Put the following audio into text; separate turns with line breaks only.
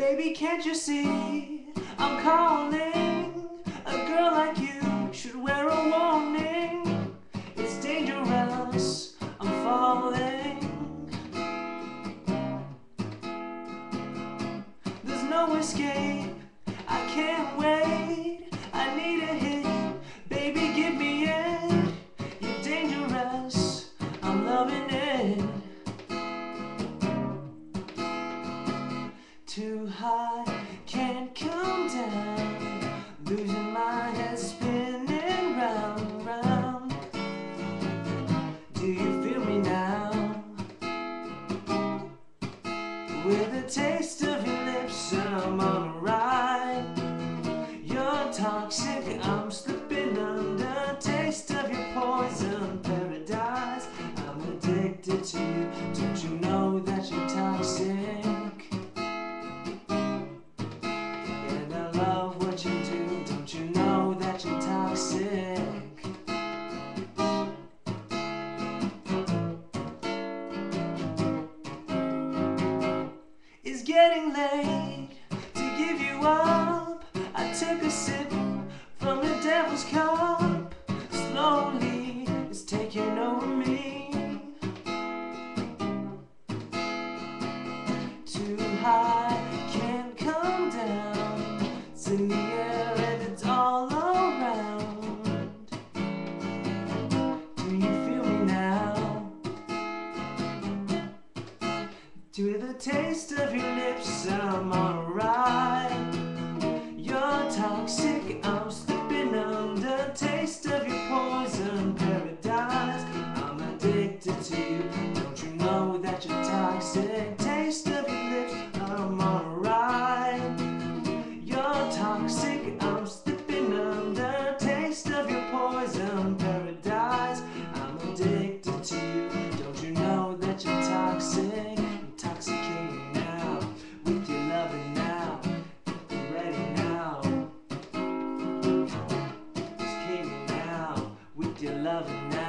Baby, can't you see? I'm calling. A girl like you should wear a warning. It's dangerous. I'm falling. There's no escape. I can't wait. High, can't come down. Losing my head, spinning round round. Do you feel me now? With a taste of your lips, I'm on a ride. You're toxic, I'm slipping toxic? It's getting late to give you up. I took a sip from the devil's cup. To the taste of your lips, I'm alright. You're toxic, I'm slipping under. Taste of your poison, paradise. I'm addicted to you. Don't you know that you're toxic? your love now.